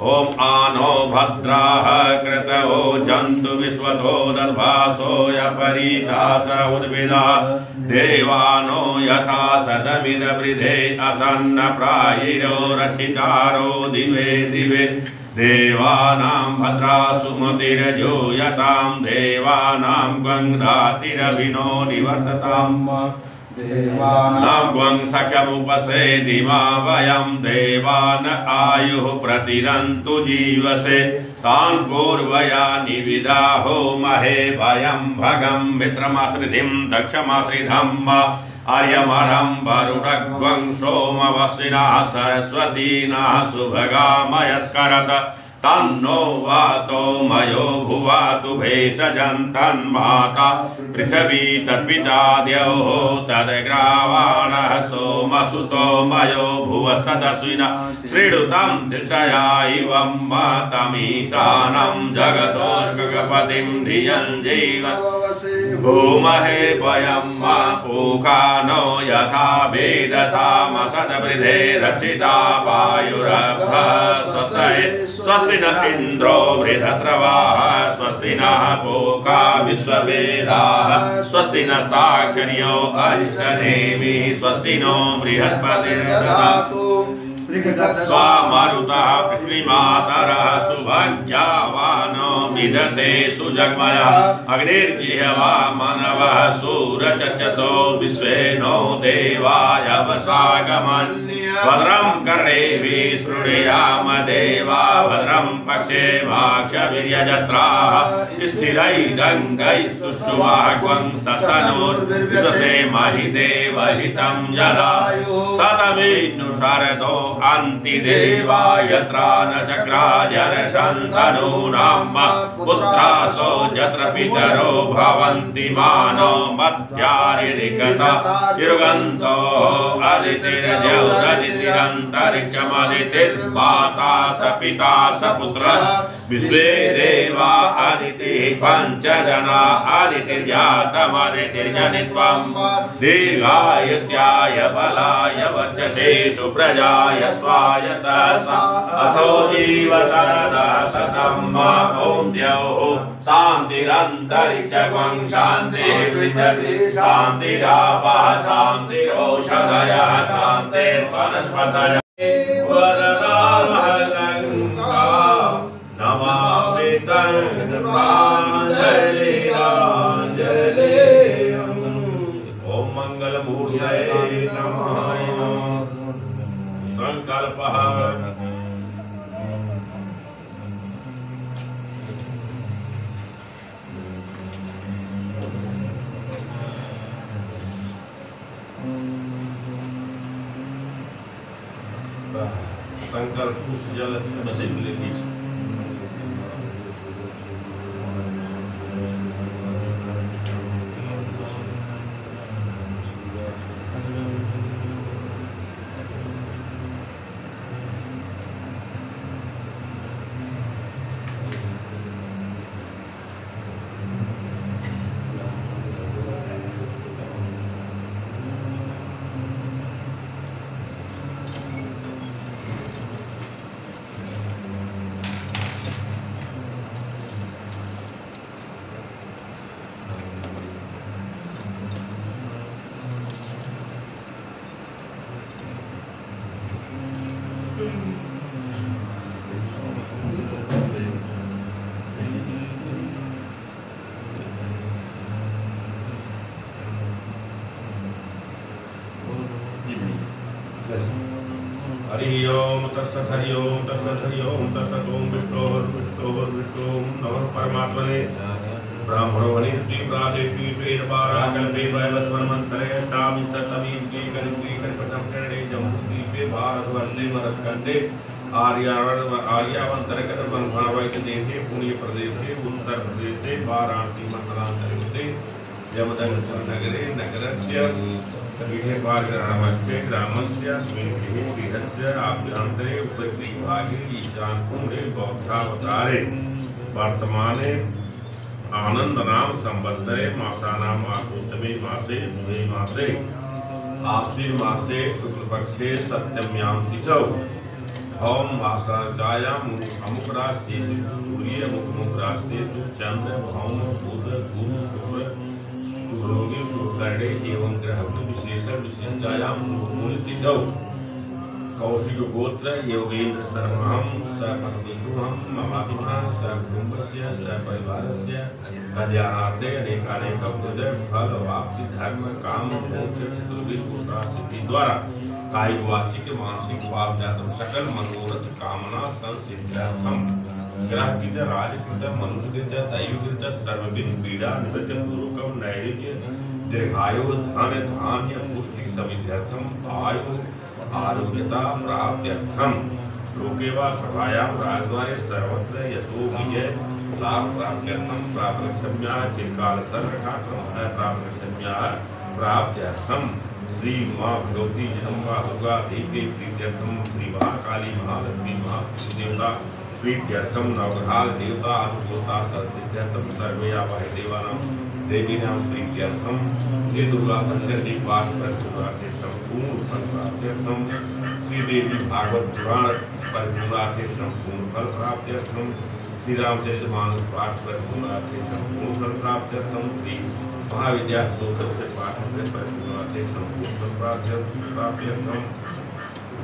ओम आनो भद्राः कृतवो जन्तु विश्वतो दर्भासो यपरीतास उद्भिदा। देवानो यथा सदमिदवृधे असन्नप्रायिरो रचितारो दिवे दिवे। देवानां भद्रा सुमतिरजो यतां देवानां गङ्गातिरभिनो निवर्तताम्। नाग्वं सख्यमुपसे दिवा वयं देवान आयुः प्रतिरन्तु जीवसे। तान् पूर्वया निविदाहो महे वयं भगं मित्रमाश्रिधिं दक्षमाश्रिधम् आर्यमरं वरुणग्वं सोमवसिनः सरस्वतीनः सुभगामयस्करत। तन्नो वातो मयो भुवातु भेषजन्तन्माता पृथिवी तद्विता द्यौः तद्ग्रावाणः सोमसुतो मयो भुवस्तदस्विनः श्रीणुतं दृष्टया इवं तमीशानं जगतोष्कपतिं धियं जीव भूमहे वयं मा पूकानो यथा वेदसामसदवृधे रचिता वायुरभ्रस्तये स्वस्ति न इन्द्रो वृधस्रवाः स्वस्ति नः पूका विश्ववेदाः स्वस्ति नस्ताक्षर्यो अरिष्टनेमि। स्वस्ति नो बृहस्पतिर्दधातु स्वामरुतः पृथ्वीमातरः सुभज्यावानो विदते सुजग्मयः अग्निर्जिह्वा मनवः सूरचचतो विश्वे नो देवाय वसागमन् भद्रं कर्णेभिः शृणुयाम देवा भद्रं पक्षे वाक्षवीर्यजत्राः स्थिरैरङ्गैस्तुष्टुवाग्वं सस्तनोर्विदते महि देवहितं जलायु सतमेनु शरदो अन्तिदेवाय त्राणचक्राजरशन्तनूनां पुत्रासो यत्र पितरो भवन्ति मानो मध्यारिगत युगन्तो अदितिरजौरदितिरन्तरिक्षमदितिर्माता स पिता स पुत्रः विश्वे देवा अदितिः पञ्चजना अदितिर्जातमदितिर्जनित्वं दीर्घायुत्याय बलाय वर्चसे सुप्रजाय स्वाय अथो जीव शरदः शतं मा ॐ द्यौः शान्तिरन्तरिक्षं शान्तिः पृथिवी शान्तिरापः शान्तिरोषधयः शान्तिर्वनस्पतयः। वरदामहलङ्का मङ्गलमूर्तये संकल्प जल से बसे मिलेगी वनिर्ति प्रादेशी स्वेन पाराकल्पे सप्तमी के पुण्य प्रदेशे उत्तर प्रदेशे वाराणसी मंडलांतर्गते यमदनपुर नगरे नगरस्य पीठेपार्ग्रामस्य ग्रामस्य स्मिन्भिः गृहस्य आभ्यन्तरे उपरिभागे ईशानकोणे बौद्धावतारे वर्तमाने आनन्दनाम संवत्सरे मासानाम् आगोतमे मासे द्वे मासे आश्विन मासे शुक्लपक्षे सप्तम्यां तिथौ ओम भाषायाम अमुक रास्ते सूर्य मुख मुख रास्ते चंद्र भौम बुध गुरु शुक्र सुरोगी शुक्रणे एवं ग्रह विशेष विशिष्टायाम मूल तिथौ कौशिक गोत्र योगेंद्र शर्माहम स पत्नीकुहम ममाभिमा स कुटुंबस्य स कल्याणार्थे अनेकानेक बुध फल वाप्ति धर्म काम मोक्ष द्वारा कायिक वाचिक मानसिक पाप जातम सकल मनोरथ कामना संसिद्धार्थम ग्रहकृत राजकृत मनुष्यकृत दैवकृत सर्वविध पीड़ा नैऋत्य दीर्घायु धन धान्य पुष्टि सविध्यर्थम आयु आरोग्यता प्राप्त्यर्थम। लोके वा सभायां राजद्वारे सर्वत्र यशो विजय। लाभ प्राप्त्यर्थम प्राप्तक्षम्या चिरकाल सर्वठाक्रम प्राप्तक्षम्या प्राप्त्यर्थम श्री माँ भगवती जगम्बा दुर्गा देवी प्रीत्यर्थम श्री महाकाली महालक्ष्मी महादेवता प्रीत्यर्थम नवग्रहाल देवता अनुकूलता सत्सिद्ध्यर्थम सर्वे आवाहि देवानां देवीनां प्रीत्यर्थम श्री दुर्गा सप्तशती पाठ पर के संपूर्ण फल प्राप्त्यर्थम श्री देवी भागवत पुराण पर दुर्गा के संपूर्ण फल प्राप्त्यर्थम श्री रामचरित मानस पाठ पर दुर्गा के संपूर्ण फल प्राप्त्यर्थम श्री महाविद्या स्तोत्र से पाठ से पर के संपूर्ण फल प्राप्त्यर्थम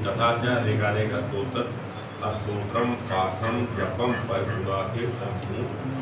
तथा च ऋगानेक स्तोत्र स्तोत्रम, पाठम, जपम परिपूराते संपूर्ण फल प्राप्त्यर्थम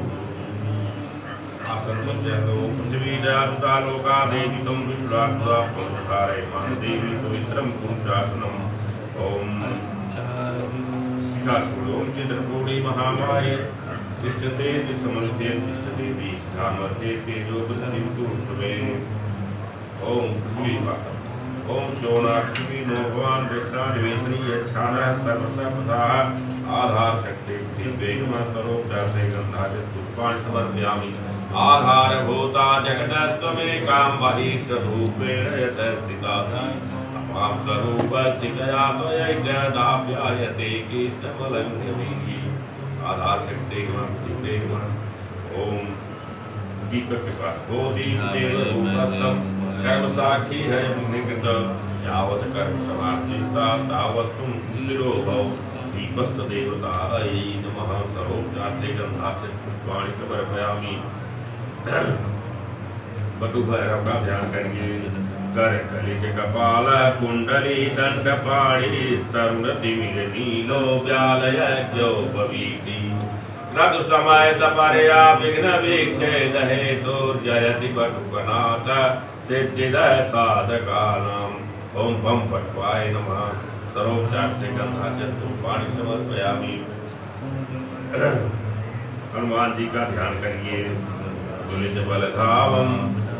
आसन्मुच्यतो पृथिवीजातुतालोकादेवितं विश्वात्वा पंचकारयमान देवी पवित्रं पुरुषासनम् ॐ शिखासूडों चित्रकूटी महामाये तिष्ठते समन्ते तिष्ठते दीक्षामध्ये तेजो बुद्धिं तुषुवे ॐ पृथ्वी ओम शोनाक्षी नो भगवान वृक्षा यच्छानः सर्वसपदाः आधार शक्ति वेगम स्वरूप जाते समर्पयामि आधारभूता जगतस्त्वमेकां बहिष्वरूपेण यत स्थिता माँ स्वरूपस्थितया त्वयैकदाप्यायते केष्टमलङ्घ्यमिः आधार शक्ति ओम दीपक के पास बोधिदेव रूपस्थम कर्म साक्षी है निकृत यावत कर्म समाप्तिस्ता तावत तुम सुंदरो भव दीपस्त देवता नमः। जाते गंधाचे पुष्पाणि समर्पयामि। बटु भैरव का ध्यान करेंगे कर कलिक कपाल कुंडली दंड पाणी तरुण तिमिर नीलो व्यालय जो पवीति रघु समय सपरया विघ्न वीक्षे दहे दुर्जयति बटुकनाथ सिद्धिद साधकानाम ओम पम पटवाय नमः। सरोपचार से गंधा चतुर्पाणी समर्पयामि हनुमान जी का ध्यान करिए तुलित बलधावम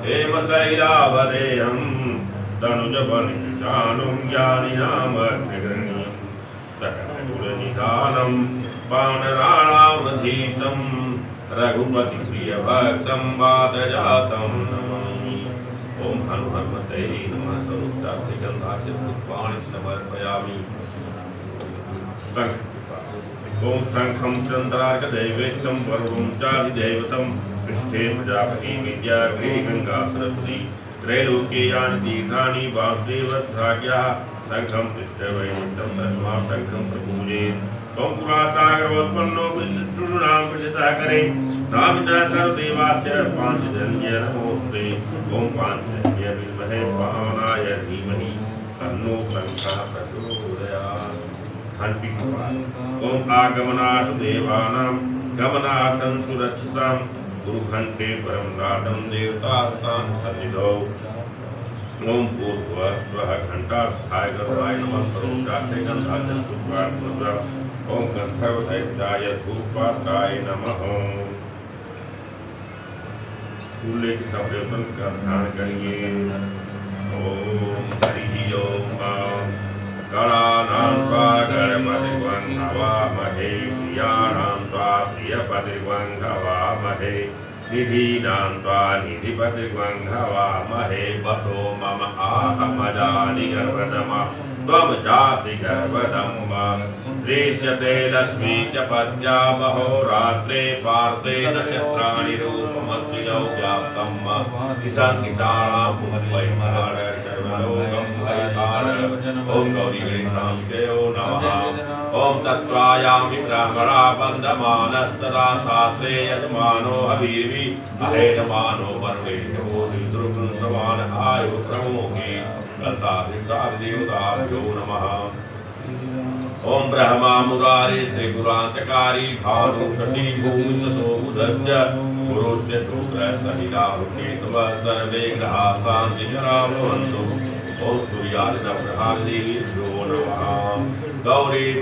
हेम शैलावदेयम तनुज बन किशानुम ज्ञानिनाम अग्रगण्य सकल निधानम वानराणामधीशम रघुपति प्रिय भक्तम वादजातम नमामि। ओम हनु हनुमते नमः स्वरूप गंधा पुष्पाणि समर्पयामि। ओम शंखम चंद्रार्क दैवेत्यम वरुणं चाधिदैवतम पृष्ठे प्रजापति विद्याग्रे गंगा सरस्वती त्रैलोके यानि तीर्थानि वासुदेवध्राज्ञाः शंखं पृष्ठवैनित्यं तस्मा शंखं प्रपूजे। त्वं पुरासागरोत्पन्नो विष्णुनां प्रजताकरे नामिता सर्वदेवास्य पाञ्चजन्य नमोऽस्ते। ॐ पाञ्चजन्य विद्महे पावनाय धीमहि। तन्नो शङ्खः प्रचोदयात्। घंटी ओम आगमनाथ देवानाम गमनार्थं सुरक्षितां गुरुघण्टे परं नादं देवतास्थान सन्निधौ। ओम पूर्व स्वः घंटा स्थाय गरुडाय नमः स्वरूपाते गंधाचल सुपात मुद्रा ओम गंधर्व दैत्याय धूपाताय नमः। फूले के संवेदन का ध्यान करिए। ओम हरि ओम गणानां त्वा प्रियाणां त्वा निधीनां त्वा वसो मम आहमजानि गर्वदमः त्वं जासि गर्वदम् दृश्यते लक्ष्मी च पद्या बहोरात्रे पार्थे नक्षत्राणि रूपमस्मिनौ व्याप्तम्। किसान् किसाणां वैमार ॐ गौरी बन्धमानस्तदा शास्त्रे यजमानो हवीर्वि अहेयमानो पर्वेशो दुर्गुंसवान् आयु प्रमुखी देवताभ्यो नमः ब्रह्मा मुरारे, त्रिपुरान्तकारी भानु शशि भूमिशो बुधश्च गुरुश्च शुक्र सहिराहुकेतवः सर्वे ग्रहाः शान्तिकरा ॐ गौरी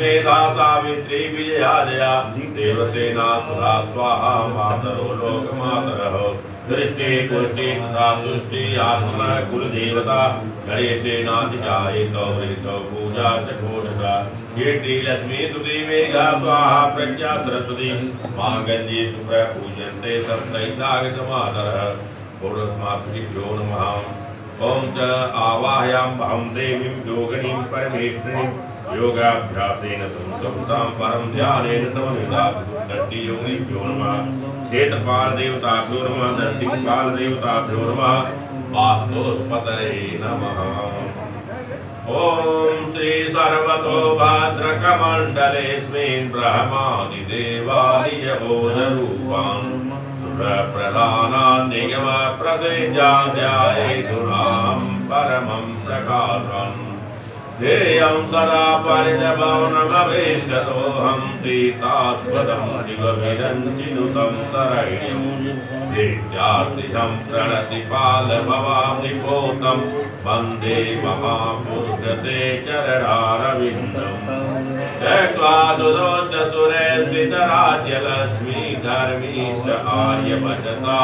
मेधा सावित्री विजया जया देवसेना सुधा स्वाहा मातरो लोकमातरः। दृष्टि पुष्टि तथा तुष्टि आत्मा कुलदेवता। गणेशेनाधिजाये गौरीत पूजा च घोषता कीर्ति लक्ष्मी स्तुति मेघा स्वाहा प्रज्ञा सरस्वती माङ्गल्ये शुक्र पूजन्ते सप्तैतागतमातरः पूर्वस्माभ्यो नमः ॐ च आवाहयाम् अहं देवीं योगिनीं परमेश्वरीं योगाभ्यासेन संसंसां परं ध्यानेन समन्विता दृष्टियोगिभ्यो नमः क्षेत्रपालदेवताभ्यो नमः दृष्टिपालदेवताभ्यो नमः वास्तोस्पतये नमः। ॐ श्री सर्वतो भद्रकमण्डलेऽस्मिन् ब्रहमाणिदेवानि योजरूपान् सुप्रधानान् नियमप्रदेजाये परमं प्रकाशम् हेयं सदा परिजवन भवेष्टतोऽहं ते तास्पदं शिवभिरन्ति प्रणतिपालभवामि पोतम् वंदे महापुरुषते चरणारविन्दम्। त्यक्त्वा सुरेश्रितराज्यलक्ष्मी धर्मीश्च आर्यवचसा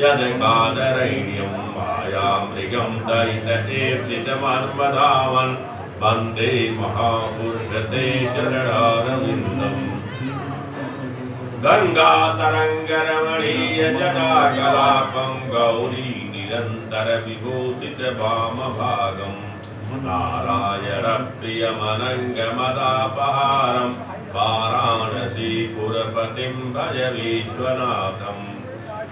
यदकादरैण्यं मायामृगं दयितचेर्षितमन्मधावन् वंदे महापुरुषते चरणारविन्दम्। गङ्गातरङ्गरमणीय जटाकलापं गौरी निरन्तरविभूषितवामभागम्। नारायणप्रियमनङ्गमदापहारं वाराणसीपुरपतिं भज विश्वनाथम्।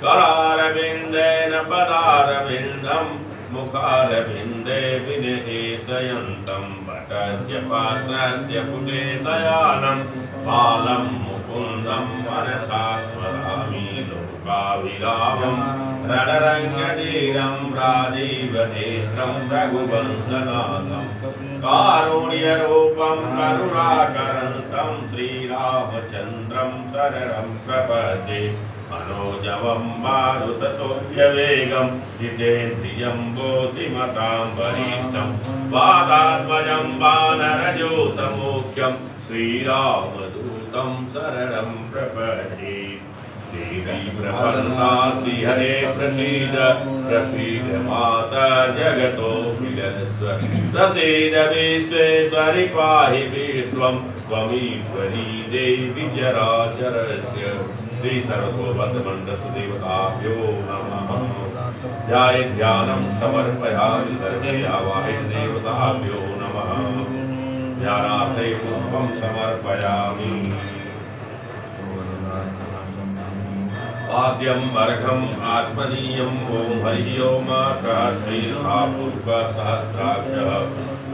करारविन्देन पदारविन्दं मुखारविन्दे विनिहेशयन्तं भटस्य पात्रस्य पुटे शयानं बालं मुकुन्दं मनसा स्मरामि लोकाभिरामम् रणरङ्गधीरं राजीवनेत्रं रघुवंशनाथं कारुण्यरूपं करुणाकरन्तं श्रीरामचन्द्रं शरणं प्रपदे मनोजवं मारुततोभ्यवेगं जितेन्द्रियं बोधिमतां वरिष्ठं वादात्मजं वानरजोतमुख्यं श्रीरामदूतं शरणं प्रपदे देवी प्रपन्नाति हरे प्रसीद प्रसीद माता जगतो प्रसीद विश्वेश्वरि पाहि विश्वं, त्वमीश्वरी देवी चराचरस्य। श्री सर्वतोबद्धमण्डसुदेवताभ्यो नमः। ध्याय ध्यानं समर्पयामि सर्वे आवाहे देवताभ्यो नमः। ध्यानार्थे पुष्पं समर्पयामि। आद्यं वर्गम् आत्मनीयम् ॐ हरि ओम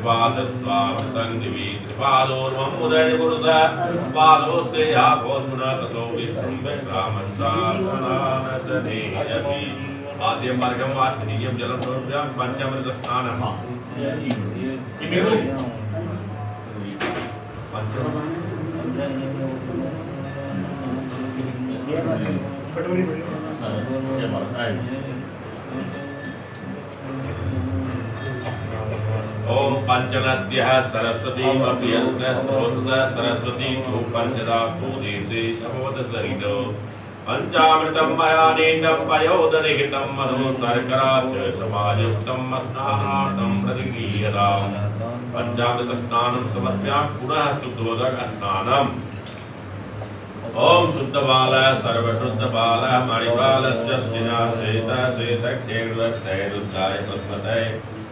त्रिपादस्वामृतं दिवि त्रिपादोर्वं मुदय पुरुषः पादोस्य या भोत्पुनः ततो विष्णुं विश्रामशासनानसने यति आद्यं मार्गं वाष्पनीयं जलं समर्प्यां ओम पंचनद्यः सरस्वतीमपि यत्र स्रोतः सरस्वती तु पंचदा स्तोदेशे अभवत् सरितो। पञ्चामृतं मया नीतं पयोदनिहितं मधु शर्करा च समायुक्तं स्नानार्थं प्रतिगृह्यताम् पञ्चामृतस्नानं समर्प्यामि पुनः शुद्धोदकस्नानम् ओम शुद्ध बाल सर्वशुद्ध बाल मणिपालस्य स्थिना श्वेत श्वेत क्षेणुद्धाय पद्मतय।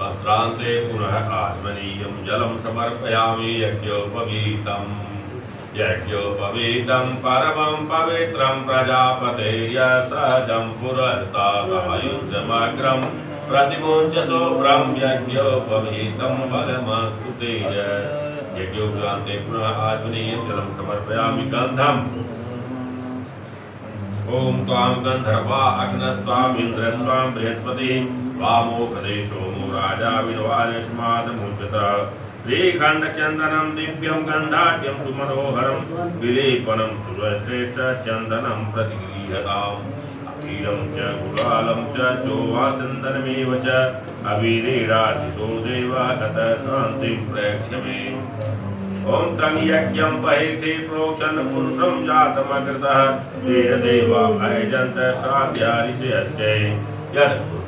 वस्त्रान्ते पुनः आत्मनीयं जलं समर्पयामि यज्ञोपवीतम्। यज्ञोपवीतं परमं पवित्रं प्रजापतेर्य सहजं पुरस्तायुजमग्रं प्रतिमुञ्च शुभ्रं यज्ञोपवीतं बलमस्तु तेज। यज्ञोपवीते पुनः आत्मनीयं जलं गन्धम्। ओम त्वां गन्धर्वा अग्नस्त्वामिन्द्रस्त्वां बृहस्पतिः वामो प्रदेशो मो राजा विद्वानस्मादमुच्यत श्रीखण्डचन्दनं दिव्यं गन्धाढ्यं सुमनोहरं, विलेपनं सुरश्रेष्ठचन्दनं प्रतिगृह्यताम्। अखिलं च गुलालं च च। बहिर्थे जातमकृतः। देवा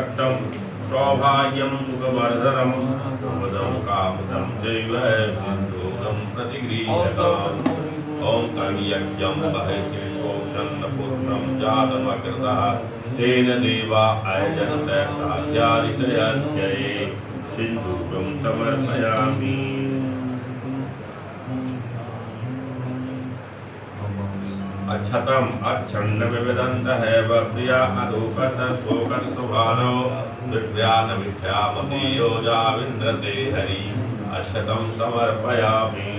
रक्तं सौभाग्यं सुखवर्धनं सुमदं कामदं चैव सिन्दूरं प्रतिगृह्यताम् तेन देवा अयजन्त साध्यारिषयस्यै सिन्दूरं समर्पयामि। अच्छतम अच्छन्न विविदंत है प्रिया अधोकत शोकत सुभानो विद्यान विद्यामती योजाविन्द्रते हरि अच्छतम समर्पयामि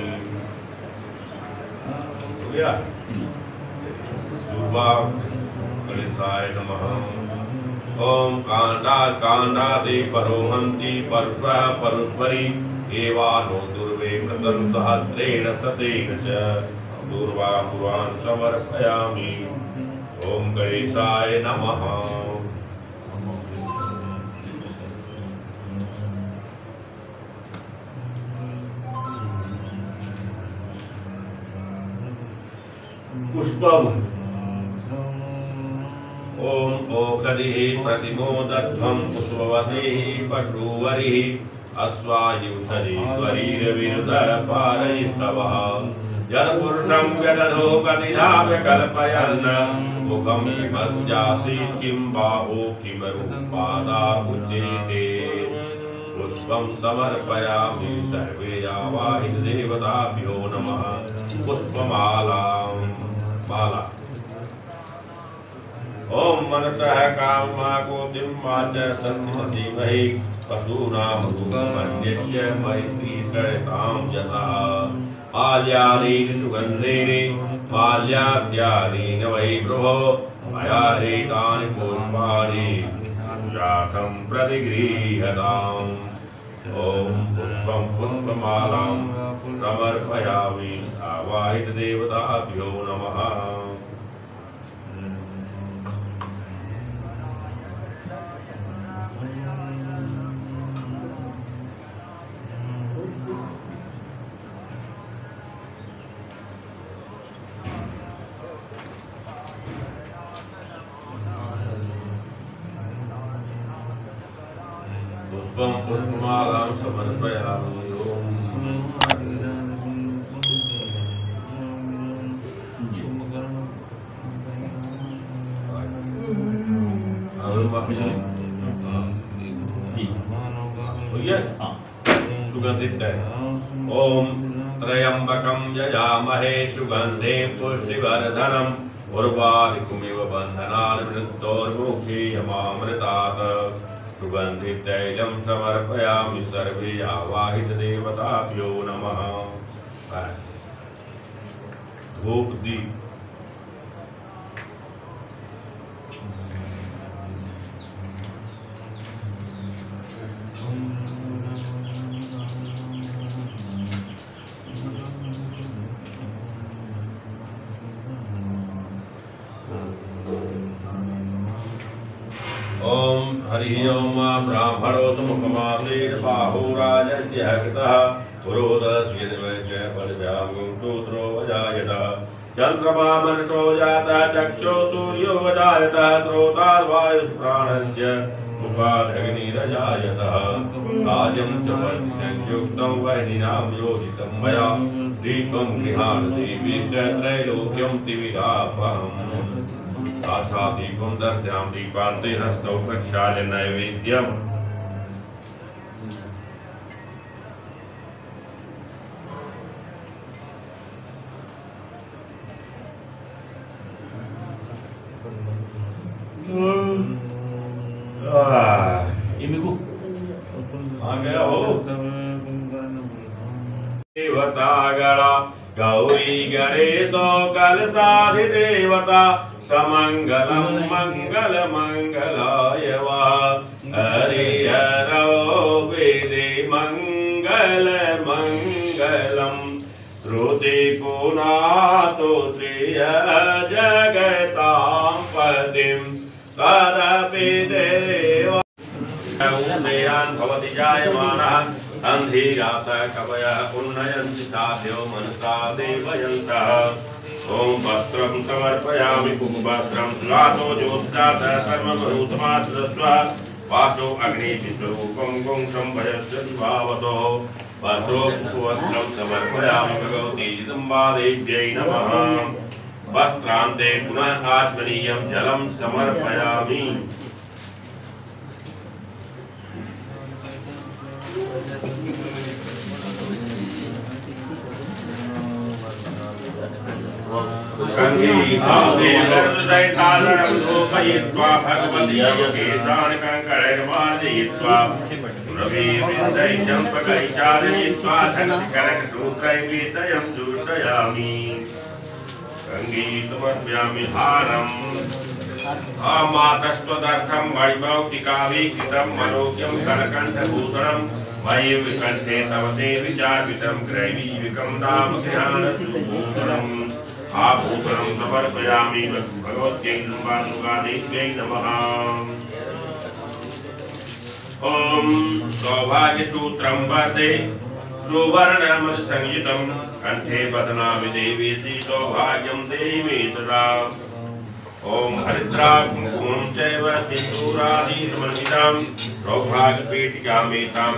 ओम कांडा कांडादि परोहंति परस्व परस्परी एवानो दुर्वे कृतं सहस्रेण सतेन च दूर्वा पुरान् समर्पयामि ॐ गणेशाय नमः। पुष्पम्। ॐ ओखदिः प्रतिमोदध्वं पुष्पवतीः पशुवरिः। अश्वायुषधि त्वरीरविरुदः पारयिष्टवः यत्पुरुषं व्यदधो गतिधाव्य कल्पयन् मुखं किमस्यासीत् किं बाहो किमरूपादा उच्येते पुष्पं समर्पयामि सर्वे आवाहितदेवताभ्यो नमः पुष्पमालां माला ॐ मनसः कामाकोटिं वाच सत्यमधीमहि पशूनामन्यस्य मयि श्रीसरितां यथा माल्यानीन सुगन्धेन माल्याद्यानीन वै प्रभो मया हेतानि पुष्पाणि जातं प्रतिगृह्यताम्। ॐ पुष्पं पुष्पमालां समर्पयामि, आवाहितदेवताभ्यो नमः। पुष्पं पुष्पमालां समर्पयामि। ओम। त्र्यंबकं यजामहे सुगंधे पुष्टिवर्धनम् उर्वारिकुमिव बन्धनान् मृत्योर्मुक्षीयमामृतात् सुगन्धितैलं समर्पयामि सर्वे आवाहितदेवताभ्यो नमः। धूप दीप श्रोतार्वायुष्प्राणस्य मुखादग्निरजायतः कार्यं च संयुक्तं वैनिनां योजितं मया। दीपं गृहाण देवीश त्रैलोक्यं त्रिविधापहम् आशादीपं दर्श्यां दीपान्ते हस्तौ प्रक्षाल्य नैवेद्यम् कलसाधिदेवता समङ्गलं मङ्गल मङ्गलाय वा हरिहरौ वेदे मङ्गल मङ्गलम् श्रुतिपुनातो श्रिय जगतां पदिं तदपि देव। उन्नयान् भवति जायमानः अन्धीरास कवयः उन्नयन्ति साध्यो मनसा देवयन्तः। ॐ वस्त्रं समर्पयामि पुष्पवस्त्रं सुरातो ज्योत्स्नात सर्वभूतमाश्रस्व वासो अग्निस्वरूपं पुंसं भयस्य विभावतो वस्त्रोपवस्त्रं समर्पयामि भगवती जगदम्बादेव्यै नमः। वस्त्रान्ते पुनः आस्मनीयं जलं समर्पयामि। गङ्गीतादेवहृदयसाधनं लोकयित्वा भगवती योगेशान् कङ्कणैर्मार्जयित्वा रविवृन्दैः चम्पकैः चारयित्वा धनकनकसूत्रैः वीतयं दूषयामि सङ्गीतमर्प्यामि हारम् अमातस्त्वदर्थं वैभौतिकावीकृतं मनोज्ञं करकण्ठभूषणं आभूषणं समर्पयामि भगवत्यै लुम्बालुगादेव्यै नमः। ॐ सौभाग्यसूत्रं वदे सुवर्णमदसंयुतं कण्ठे सौभाग्यं सदा। ॐ हरिद्रा कुङ्कुमं चैव सिन्दूरादि समर्पितां सौभाग्यपेटिकामेतां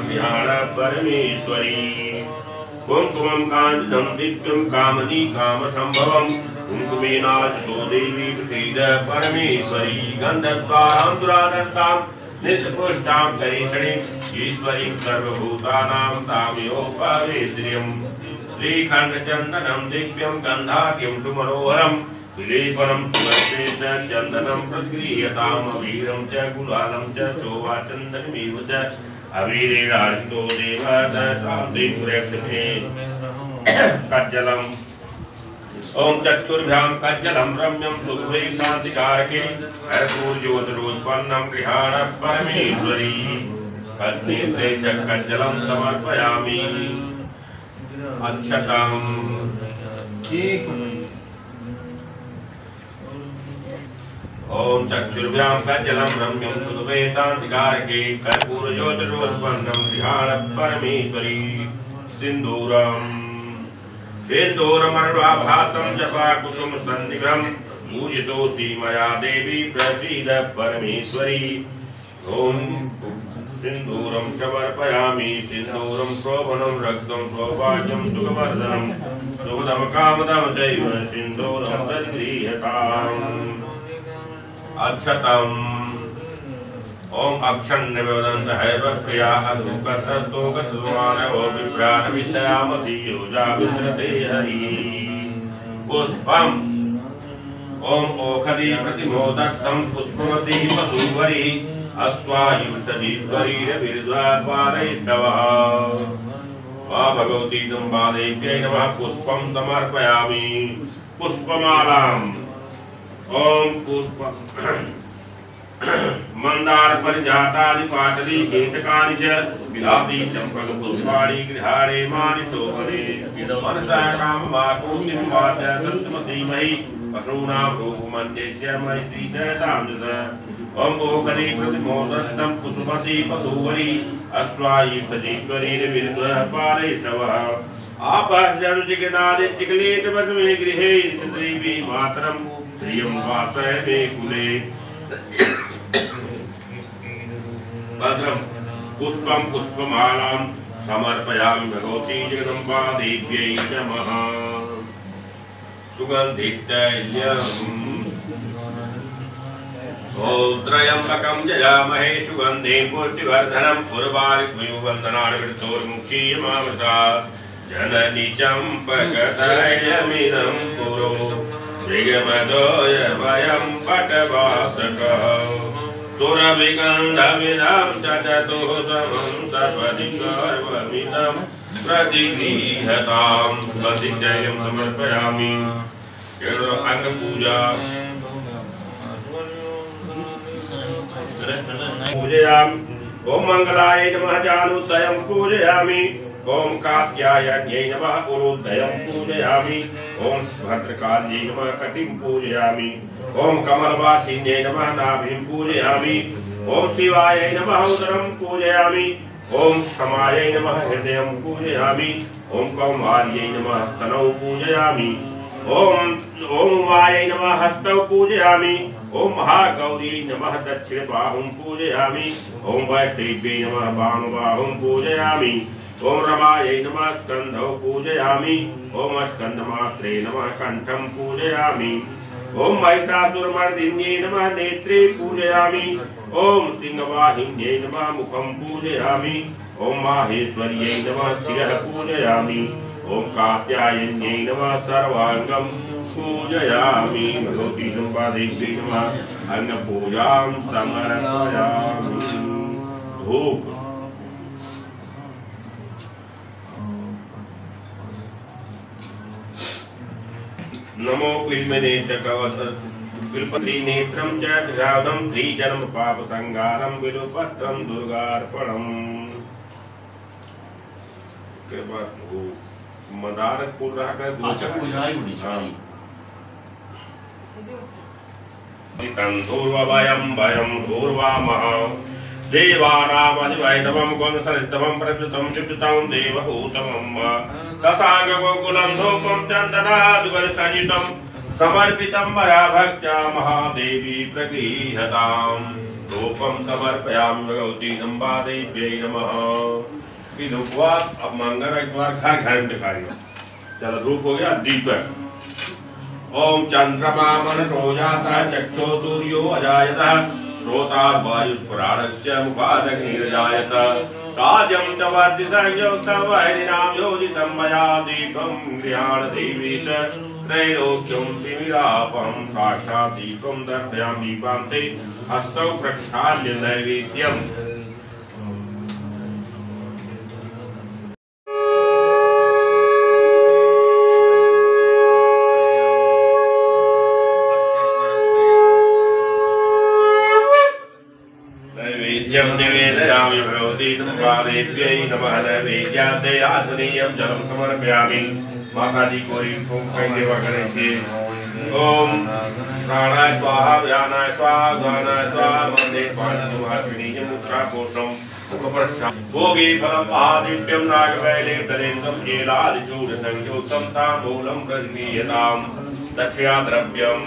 विहार परमेश्वरी कुङ्कुमं काञ्चितं दिव्यं कामनी कामसम्भवम् कुङ्कुमेनाचितो देवी प्रसीद परमेश्वरी गन्धद्वारां दुरादत्तां नित्यपुष्टां करीषणीम् ईश्वरीं सर्वभूतानां तामयोपवेश्रियम् श्रीखण्डचन्दनं दिव्यं गन्धाख्यं सुमनोहरम् विलेपनं सुवर्ते च चन्दनं प्रतिगृह्यतामवीरं च गुलालं च शोभाचन्दनमेव च। अवीरेराजितो देव शान्तिं प्रयक्षते कज्जलम् ओम चक्षुर्भ्यां कज्जलं रम्यं सुखै शान्तिकारके। कर्पूर्योतरोत्पन्नं गृहाण परमेश्वरी। कस्नेत्रे च कज्जलं समर्पयामि। अक्षतम्। ओम चक्षुर्भ्यां कज्जलं रम्यं सुखै शान्तिकारके कर्पूर्योतरोत्पन्नं गृहाण परमेश्वरी सिन्दूरम्। सिन्दूरमर्वाभासं जपा कुसुम सन्निग्रहं पूजितोऽसि मया देवी प्रसीद परमेश्वरी। ॐ सिन्दूरं समर्पयामि सिन्दूरं शोभनं, रक्तं सौभाग्यं, सुखवर्धनं सुखदं कामदं चैव सिन्दूरं तद्गृह्यताम् अक्षतम् ओम अक्षण्य वदन्त हैव प्रियाः दुःखतस्तो गतमानवो विप्राण विषयामति योजा विद्रते हरि। पुष्पम्। ओम ओखदी प्रतिमोदक्तं पुष्पमती पशुवरी अश्वायुषदीध्वरीरविर्द्वारैष्णवः वा भगवती तुम्बादेव्यै नमः। पुष्पं समर्पयामि। पुष्पमालाम्। ओम मंदार परिजातादि पाटली केतकानि च, विलापी चंपक पुष्पाणि गृहाणे मानि शोभने। मनसा काममाकुण्डिं वाच सत्यमसीमहि पशूनां रूपमन्यस्य मयि श्रीशयतां ॐ गोकरी प्रतिमोदत्तं कुसुमती पशुवरी। अश्वायि सजीश्वरीर्विर्गः पालैष्णवः आपश्यनुचिकनादिचिकलेत वस्मे गृहे श्रियं वासय मे कुले। पुष्पमालां समर्पयामि भगवती जगदम्बा देव्यै नमः। त्रयम्बकं जयामहे सुगन्धे पुष्टिवर्धनं उर्वारिक्मयुवन्दनानि वृतोर्मुखीयमामृता जननि चम्पकतैलमिदं पुरो जयमदोयमयं पटवासकः। सुरविगन्धमिदं च चतुर्दमं सपदि सर्वमिदं प्रतिगृहतां प्रतिजयं समर्पयामि अङ्गपूजा पूजयामि। ॐ मङ्गलाय नमः जानुदयं पूजयामि। ॐ कात्यायन्यै नमः पुरोदयं पूजयामि। ॐ भद्रकाल्यै नमः कटिं पूजयामि। ॐ कमलवासिन्यै नमः नाभिं पूजयामि। ॐ शिवाय नमः उदरं पूजयामि। ॐ क्षमायै नमः हृदयं पूजयामि। ॐ कौमार्यै नमः स्तनौ पूजयामि। ॐ ॐ उमायै नमः हस्तौ पूजयामि। ॐ महागौरी नमः दक्षिणबाहुं पूजयामि। ॐ वैष्णव्यै नमः वामबाहुं पूजयामि। ॐ रमायै नमः स्कन्धौ पूजयामि। ॐ स्कन्दमात्रे नमः कण्ठं पूजयामि। ॐ महिषासुरमर्दिन्यै नमः नेत्रे पूजयामि। ॐ सिंहवाहिन्यै नमः मुखं पूजयामि। ॐ माहेश्वर्यै नमः शिरः पूजयामि। ॐ कात्यायन्यै नमः सर्वाङ्गं पूजयामि भगवती सम्पादेवी नमः अन्नपूजां समर्पयामि। धूप नमो बिल्मने च कवत बिल्पत्री नेत्रं च त्रिजन्म दुर्गार्पणम्। के बाद वो मदारक रहा कर अच्छा पूजा ही। होनी चाहिए धूर्वभयं भयं धूर्वामः देवानामधिवैतमं गुणसरितमं प्रकृतं शुचितं देवहूतमं। दशाङ्गगोकुलं धूपं चन्दनादुगरसंयुतं समर्पितं मया भक्त्या महादेवी प्रगृह्यताम् धूपं समर्पयामि हुआ अब मंगल एक बार घर घर में चलो धूप हो गया, दीप ओम चंद्रमा मनसो जाता चक्षो सूर्यो अजायत श्रोता वायुस्पुराणस्य मुखादग्निरजायत। कार्यं च वर्धिसंयुक्तं वैरिणां योजितं मया दीपं गृहाण देवीश त्रैलोक्यं तिमिरापं साक्षात् दीपं दर्शयामि दीपान्ते। हस्तौ प्रक्षाल्य नैवेद्यम् भगवती नमः नैवेद्यान्ते आत्मनीयं जलं समर्पयामि। माता जी को कई सेवा करेंगे ओम प्राणाय स्वाहा व्यानाय स्वाहा गानाय स्वाहा मंदे पाणिनिवासिनी मुद्रा कोशम भोगे फलं आदित्यं नागवैले तलेन्दं येलादिचूड संयुक्तं ताम्बूलं प्रजनीयतां दक्षिणा द्रव्यम्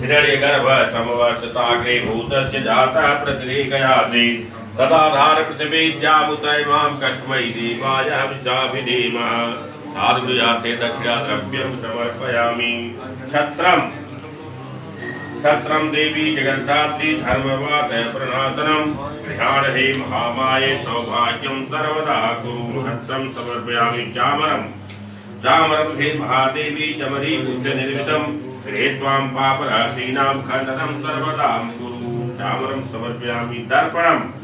हिरण्यगर्भ समवर्तताग्रे भूतस्य जातः पृथ्वीकयासि तदाधार पृथिवीद्यामुतैमां कस्मै देवाय हविषाभिधीमः आदुर्याथे दक्षिणा द्रव्यं समर्पयामि। छत्रम् छत्रं देवी जगद्धात्री धर्मवाद प्रणाशनं गृहाण हे महामाये सौभाग्यं सर्वदा कुरु। छत्रं समर्पयामि चामरम् चामरं हे महादेवी चमरी पुष्य निर्मितं। गृहे त्वां पापराशीनां खण्डनं सर्वदां कुरु। चामरं समर्पयामि दर्पणं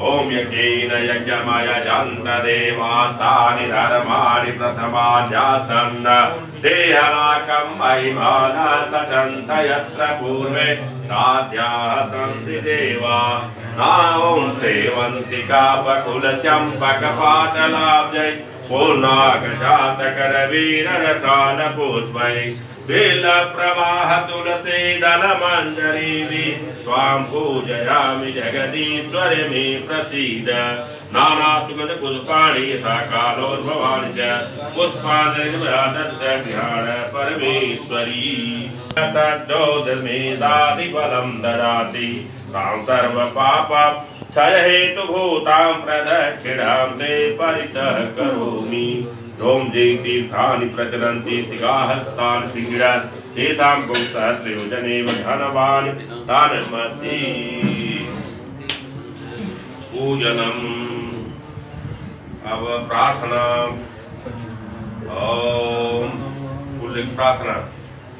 ॐ यज्ञेन यज्ञमयजन्तदेवास्तानि धर्माणि प्रथमान्यासन् देहनाकं महिमान सचन्त यत्र पूर्वे साध्याः सन्ति देवा। ॐ सेवन्तिका बकुलचम्पकपाटलाब्जै पूर्णागजातकरवीररसालपुष्पै बिल्लप्रवाह तुलसी दलमञ्जरीवि त्वां पूजयामि जगदीश्वरि मे प्रसीद। नानासुगन्धपुष्पाणि यथा कालोद्भवानि च। पुष्पाञ्जलि दत्तज्ञान परमेश्वरी। सद्दोदमेदादिफलं ददाति। तां सर्वपापं क्षयहेतुभूतां प्रदक्षिणां ते परितः करोमि। ॐ जय तीर्थानि प्रचलन्ति शिखाहस्तान् सिङ्गडान् तेषां पुंसहस्रयोजनेव धनवान् दानमस्ति पूजनम् अब प्रार्थना ॐ प्रार्थना।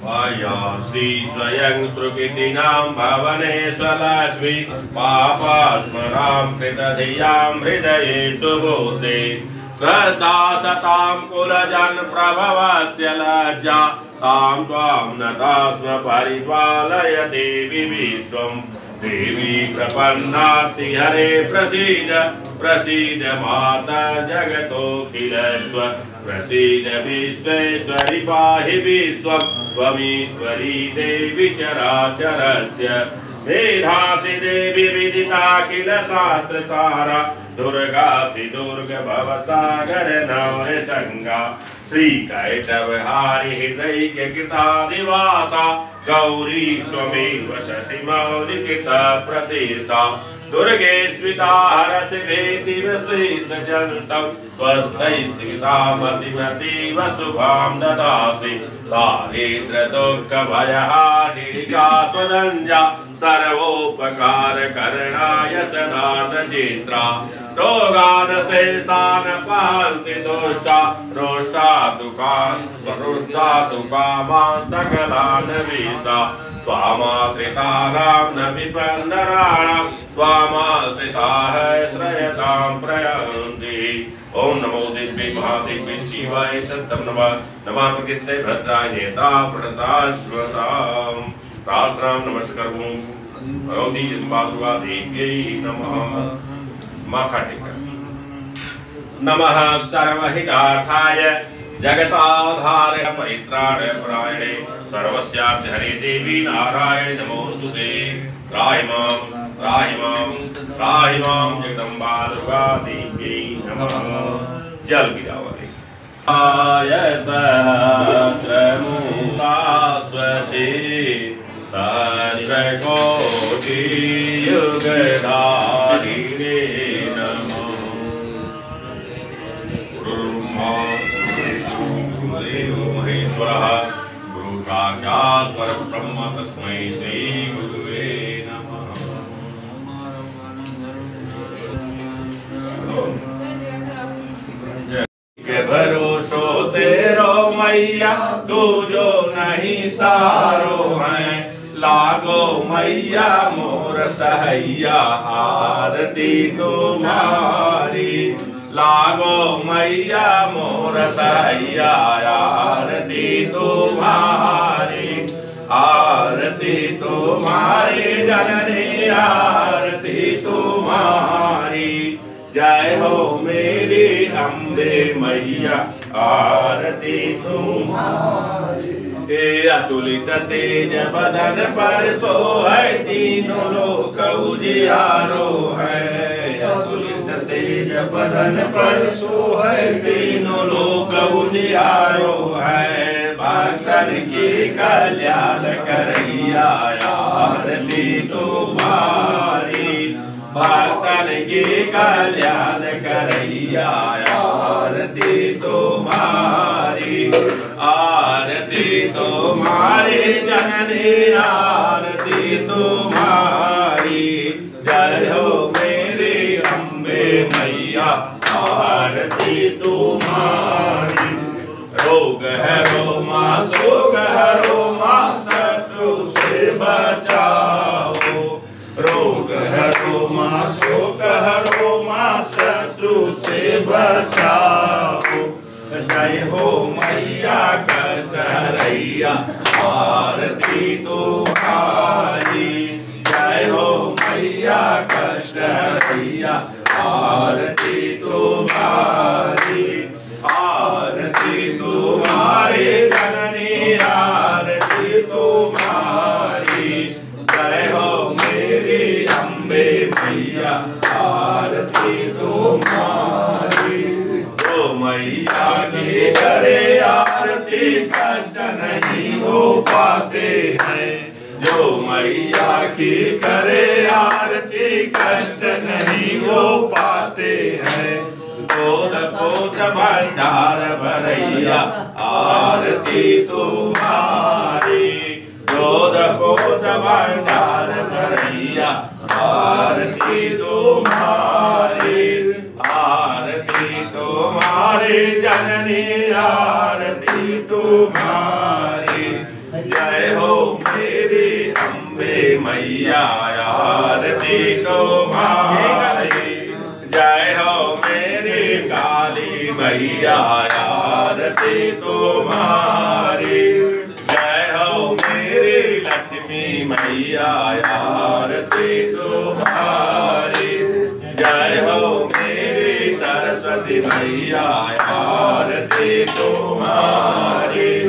वाया श्री स्वयं सुकृतीनां भवने स्वलक्ष्मी, पापात्मनां कृतधियाँ हृदये सुबोधे। श्रद्धा सतां कुलजन प्रभवस्य लज्जा। तां त्वां नता स्म परिपालय देवि विश्वम् देवी प्रपन्नाति हरे प्रसीद। प्रसीद माता जगतोऽखिलस्व प्रसीद विश्वेश्वरि पाहि विश्वं। त्वमीश्वरी देवि चराचरस्य। मेधासि देवि विदिताखिल शास्त्रसारा दुर्गासि दुर्ग भवसागर नवसङ्गा कृता हृदैक्यकृतादिवासा गौरी त्वमेव शशिमौलिकृता प्रतिष्ठा। दुर्गे स्मिता हरति भेतिवश्रीसजन्तं स्वस्थैस्थितामतिमतीव शुभां ददासि। दारिद्र्यदुःखभयहारिणिका त्वदञ्जा सर्वोपकारकरणाय सदार्धचित्रा रोगानशेषान् पान्ति दोष्टा, रोष्टा दुःखान् स्वरुष्टा दुःखामान् सकलान् वीता त्वामाश्रितानां न विपन्नराणां त्वामाश्रिताः श्रयतां प्रयन्ति। ॐ नमो दिव्ये महादिव्ये शिवाय सत्यं नमः नमः प्रकृते भद्राय नेता प्रणताश्वतां प्रार्थनां नमस्करोमि भगवती जन्मातुका देव्यै नमः। टेकर नमः सर्वहितार्थाय जगताधार परित्राण परायणे सर्वस्यार्थ हरे देवी नारायण नमोस्तुते त्राहि माँ त्राहि माँ त्राहि जल गिरावते आय सहस्रमुदास्वते सहस्रकोटि युगधारिणे नमः साक्षात् श्रीगुरुवे के भरोसो तेरो मैया तू जो नहीं, सारो है। लागो मैया, मोर सहैया, आरती तुम्हारी। लागो मैया, मोर सहैया, आरती तुम्हारी। आरती तुम्हारी, जननी, आरती तुम्हारी। जय हो मेरे अम्बे मैया, आरती तुम्हारी। अतुलित तेज बदन पर सो है तीनों लोक उजियारो है। अतुलित तेज बदन पर सो है तीनों लोक उजियारो है। भक्तन की कल्याण करैया, आरती तुम्हारी। भक्तन की कल्याण करैया, आरती तुम्हारी आरती तुम्हारी जननी आरती तुम्हारी जय हो मेरी अम्बे मैया, आरती तुम्हारी रोग है रो माँ शोक है रो शोक हरो माँ शत्रु से बचाओ। जय हो मैया कष्ट रैया आरती तुम्हारी जय हो मैया कष्ट रैया आरती तुम्हारी भंडार भरैया आरती तुम्हारी मैया आरती तुम्हारी।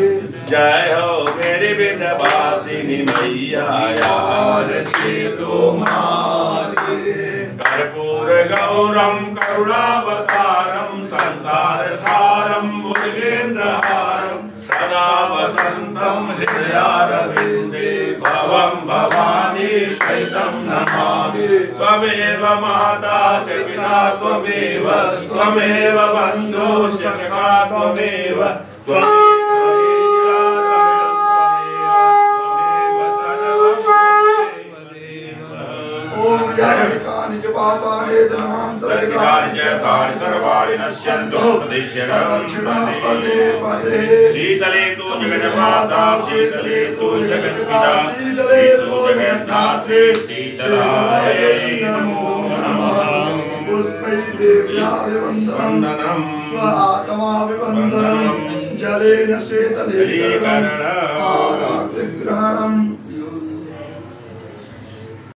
जय हो मेरी विंध्यवासिनी मैया आरती तुम्हारी। कर्पूर गौरम, करुणावतारम, संसार सारम भुजगेन्द्रहारम सदा वसंतम हृदयारविन्दे भवं भवानी सहितं नमामि त्वमेव माता च पिता त्वमेव त्वमेव बन्धुश्च सखा त्वमेव त्वमेव। ओम यानिकानि च पापानि धर्मान्तरिकानि च तानि सर्वाणि नश्यन्तु दक्षिणा पदे पदे शीतले तु जगन्माता शीतले तु जगत्पिता शीतले तु जगन्धात्रे। शीतलायै नमो नमः पुष्पै देव्याय वन्दनं स्व आत्माभिवन्दनं जलेन शीतलीकरणम् आरार्तिग्रहणम्